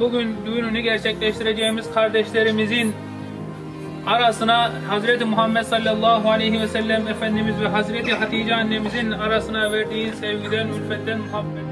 Bugün düğününü gerçekleştireceğimiz kardeşlerimizin arasına Hazreti Muhammed sallallahu aleyhi ve sellem Efendimiz ve Hazreti Hatice annemizin arasına verdiği sevgiden, ülfetten, muhabbetten